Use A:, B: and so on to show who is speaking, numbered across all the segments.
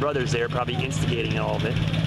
A: brother's there, probably instigating all of it.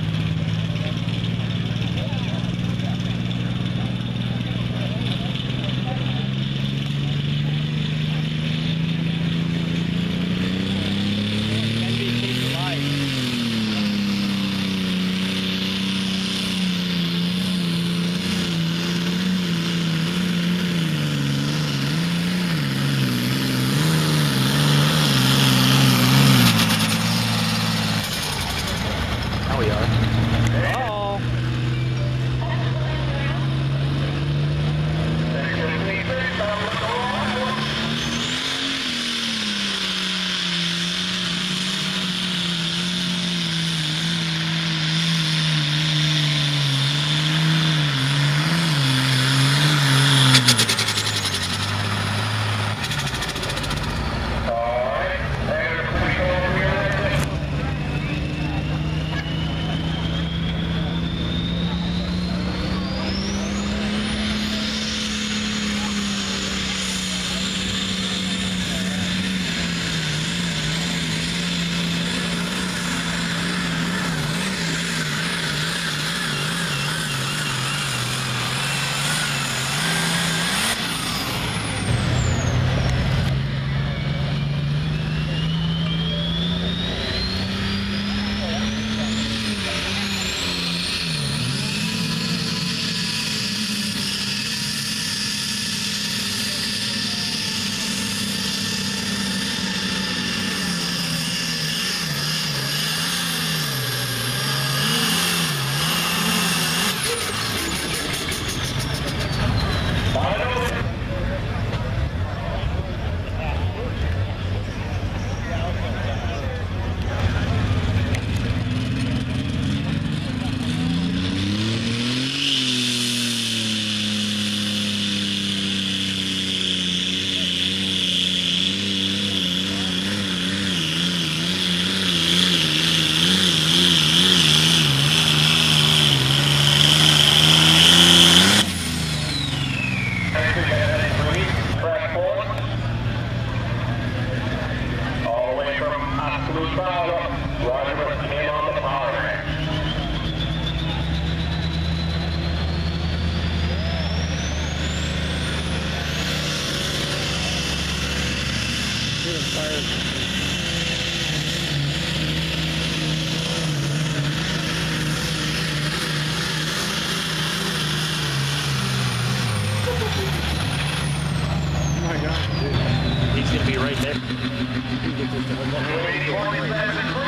B: Oskaloosa, Roger came on the power ramp.
A: He's gonna be right there.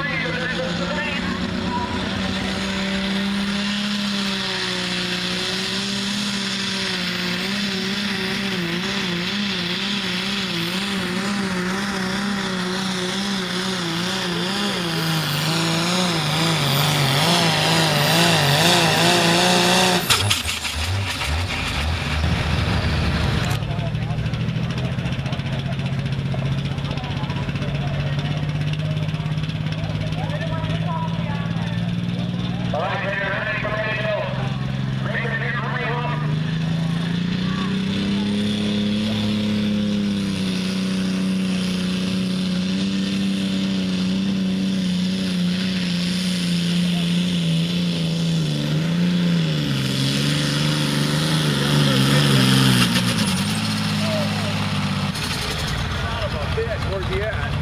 C: At?